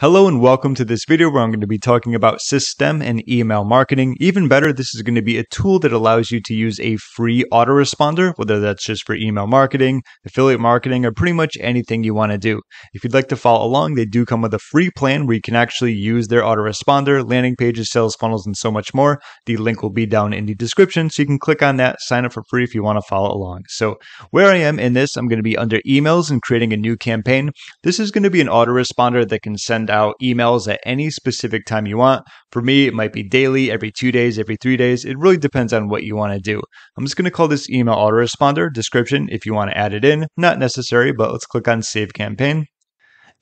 Hello and welcome to this video where I'm going to be talking about Systeme and email marketing. Even better, this is going to be a tool that allows you to use a free autoresponder, whether that's just for email marketing, affiliate marketing, or pretty much anything you want to do. If you'd like to follow along, they do come with a free plan where you can actually use their autoresponder, landing pages, sales funnels, and so much more. The link will be down in the description, so you can click on that, sign up for free if you want to follow along. So where I am in this, I'm going to be under emails and creating a new campaign. This is going to be an autoresponder that can send out emails at any specific time you want. For me, it might be daily, every two days, every three days. It really depends on what you want to do. I'm just going to call this email autoresponder description if you want to add it in. Not necessary, but let's click on save campaign.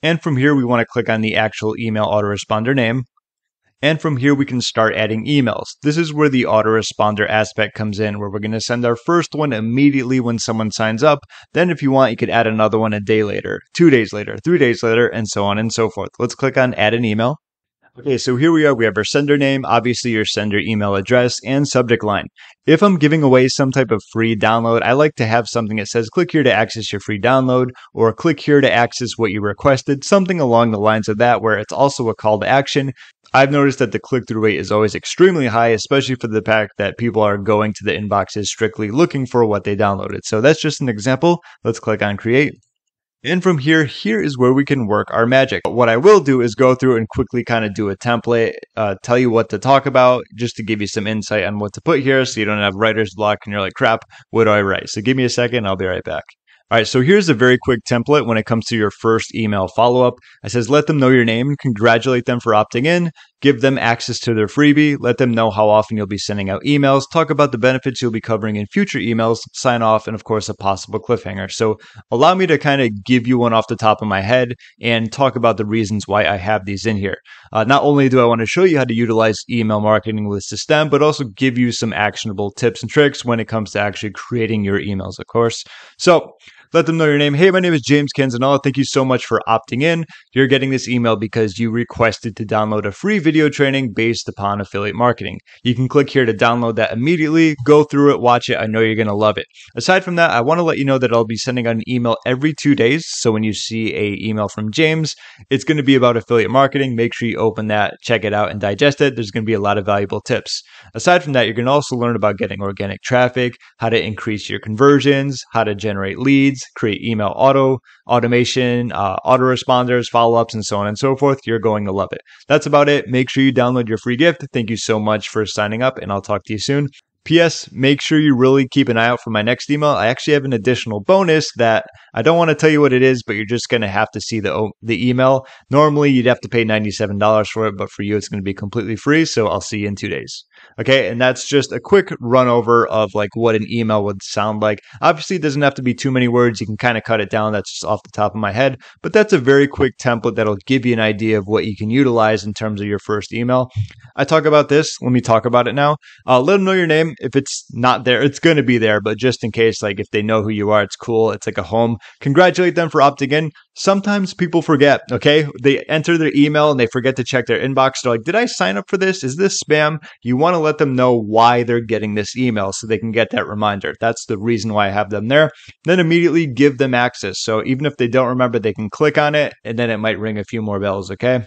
And from here, we want to click on the actual email autoresponder name. And from here, we can start adding emails. This is where the autoresponder aspect comes in, where we're going to send our first one immediately when someone signs up. Then, if you want, you could add another one a day later, two days later, three days later, and so on and so forth. Let's click on add an email. Okay, so here we are. We have our sender name, obviously your sender email address, and subject line. If I'm giving away some type of free download, I like to have something that says click here to access your free download or click here to access what you requested, something along the lines of that, where it's also a call to action. I've noticed that the click through rate is always extremely high, especially for the fact that people are going to the inboxes strictly looking for what they downloaded. So that's just an example. Let's click on create. And from here, here is where we can work our magic. What I will do is go through and quickly kind of do a template, uh, tell you what to talk about, just to give you some insight on what to put here so you don't have writer's block and you're like, crap, what do I write? So give me a second, I'll be right back. All right, so here's a very quick template when it comes to your first email follow up. It says, let them know your name, congratulate them for opting in, give them access to their freebie, let them know how often you'll be sending out emails, talk about the benefits you'll be covering in future emails, sign off, and of course, a possible cliffhanger. So allow me to kind of give you one off the top of my head and talk about the reasons why I have these in here. Uh, not only do I want to show you how to utilize email marketing with Systeme, but also give you some actionable tips and tricks when it comes to actually creating your emails, of course. So let them know your name. Hey, my name is James Canzanella. Thank you so much for opting in. You're getting this email because you requested to download a free video training based upon affiliate marketing. You can click here to download that immediately, go through it, watch it. I know you're going to love it. Aside from that, I want to let you know that I'll be sending out an email every two days. So when you see a email from James, it's going to be about affiliate marketing. Make sure you open that, check it out, and digest it. There's going to be a lot of valuable tips. Aside from that, you're going to also learn about getting organic traffic, how to increase your conversions, how to generate leads leads, create email auto, automation, uh, autoresponders, follow ups, and so on and so forth. You're going to love it. That's about it. Make sure you download your free gift. Thank you so much for signing up, and I'll talk to you soon. P.S. Make sure you really keep an eye out for my next email. I actually have an additional bonus that I don't want to tell you what it is, but you're just going to have to see the the email. Normally, you'd have to pay $97 for it, but for you, it's going to be completely free. So I'll see you in two days. Okay. And that's just a quick run over of like what an email would sound like. Obviously, it doesn't have to be too many words. You can kind of cut it down. That's just off the top of my head, but that's a very quick template that'll give you an idea of what you can utilize in terms of your first email. I talk about this. Let me talk about it now. Uh, let them know your name. If it's not there, it's going to be there, but just in case, like if they know who you are, it's cool. It's like a home. Congratulate them for opting in. Sometimes people forget, okay? They enter their email and they forget to check their inbox. They're like, did I sign up for this? Is this spam? You want to let them know why they're getting this email so they can get that reminder. That's the reason why I have them there. Then immediately give them access. So even if they don't remember, they can click on it and then it might ring a few more bells, okay?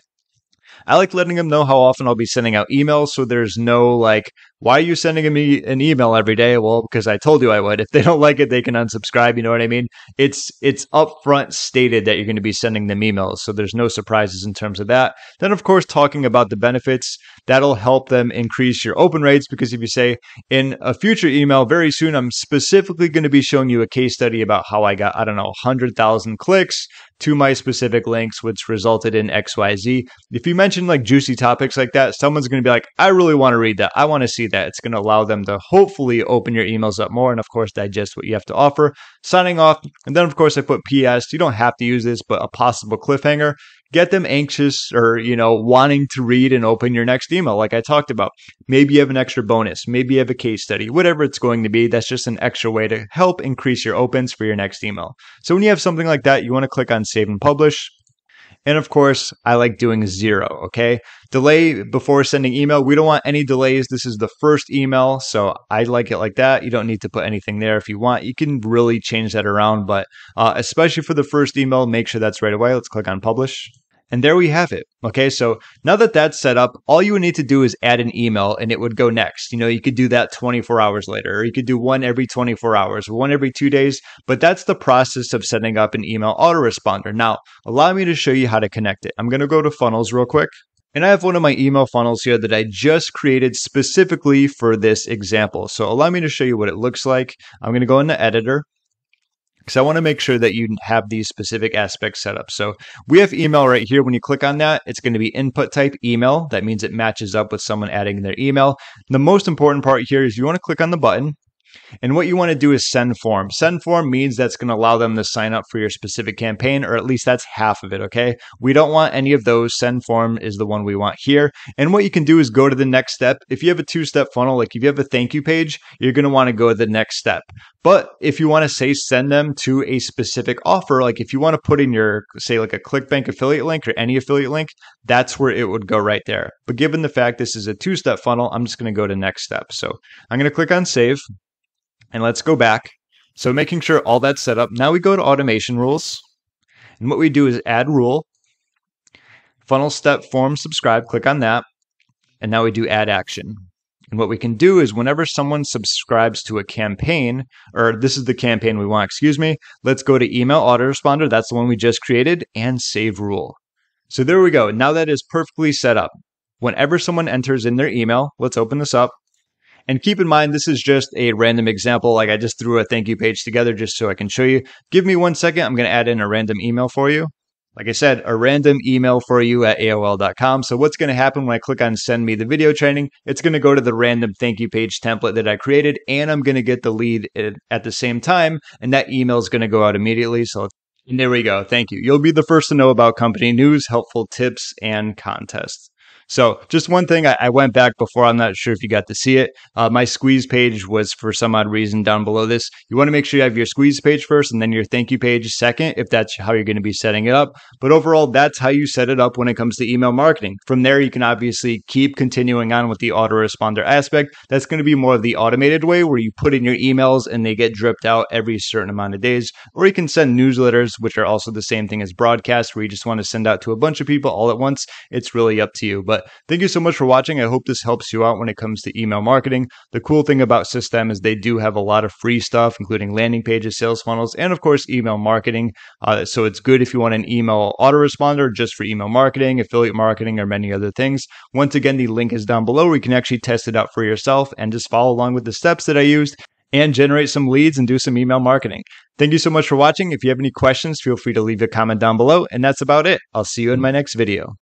I like letting them know how often I'll be sending out emails so there's no like, why are you sending me an email every day? Well, because I told you I would. If they don't like it, they can unsubscribe. You know what I mean? It's it's upfront stated that you're going to be sending them emails, so there's no surprises in terms of that. Then, of course, talking about the benefits that'll help them increase your open rates because if you say in a future email very soon, I'm specifically going to be showing you a case study about how I got I don't know 100,000 clicks to my specific links, which resulted in XYZ. If you mention like juicy topics like that, someone's going to be like, I really want to read that. I want to see that. It's going to allow them to hopefully open your emails up more and, of course, digest what you have to offer. Signing off. And then, of course, I put PS. You don't have to use this, but a possible cliffhanger get them anxious or, you know, wanting to read and open your next email, like I talked about. Maybe you have an extra bonus. Maybe you have a case study, whatever it's going to be. That's just an extra way to help increase your opens for your next email. So when you have something like that, you want to click on save and publish. And of course, I like doing zero. Okay. Delay before sending email. We don't want any delays. This is the first email. So I like it like that. You don't need to put anything there if you want. You can really change that around. But uh, especially for the first email, make sure that's right away. Let's click on publish. And there we have it. Okay, so now that that's set up, all you would need to do is add an email and it would go next. You know, you could do that 24 hours later, or you could do one every 24 hours, one every two days. But that's the process of setting up an email autoresponder. Now, allow me to show you how to connect it. I'm going to go to funnels real quick. And I have one of my email funnels here that I just created specifically for this example. So allow me to show you what it looks like. I'm going to go into editor because I want to make sure that you have these specific aspects set up. So we have email right here. When you click on that, it's going to be input type email. That means it matches up with someone adding their email. The most important part here is you want to click on the button and what you want to do is send form. Send form means that's going to allow them to sign up for your specific campaign, or at least that's half of it, okay? We don't want any of those. Send form is the one we want here. And what you can do is go to the next step. If you have a two step funnel, like if you have a thank you page, you're going to want to go to the next step. But if you want to say send them to a specific offer, like if you want to put in your, say, like a ClickBank affiliate link or any affiliate link, that's where it would go right there. But given the fact this is a two step funnel, I'm just going to go to next step. So I'm going to click on save. And let's go back. So making sure all that's set up. Now we go to automation rules. And what we do is add rule, funnel step form subscribe, click on that. And now we do add action. And what we can do is whenever someone subscribes to a campaign, or this is the campaign we want, excuse me, let's go to email autoresponder. That's the one we just created and save rule. So there we go. Now that is perfectly set up. Whenever someone enters in their email, let's open this up. And keep in mind, this is just a random example. Like I just threw a thank you page together just so I can show you. Give me one second. I'm going to add in a random email for you. Like I said, a random email for you at AOL.com. So what's going to happen when I click on send me the video training? It's going to go to the random thank you page template that I created and I'm going to get the lead at the same time. And that email is going to go out immediately. So and there we go. Thank you. You'll be the first to know about company news, helpful tips, and contests. So just one thing, I, I, went back before. I'm not sure if you got to see it. Uh, my squeeze page was for some odd reason down below this. You want to make sure you have your squeeze page first and then your thank you page second, if that's how you're going to be setting it up. But overall, that's how you set it up when it comes to email marketing. From there, you can obviously keep continuing on with the autoresponder aspect. That's going to be more of the automated way where you put in your emails and they get dripped out every certain amount of days. Or you can send newsletters, which are also the same thing as broadcasts, where you just want to send out to a bunch of people all at once. It's really up to you. But but thank you so much for watching. I hope this helps you out when it comes to email marketing. The cool thing about Systeme is they do have a lot of free stuff, including landing pages, sales funnels, and of course, email marketing. Uh, so it's good if you want an email autoresponder just for email marketing, affiliate marketing, or many other things. Once again, the link is down below where you can actually test it out for yourself and just follow along with the steps that I used and generate some leads and do some email marketing. Thank you so much for watching. If you have any questions, feel free to leave a comment down below. And that's about it. I'll see you in my next video.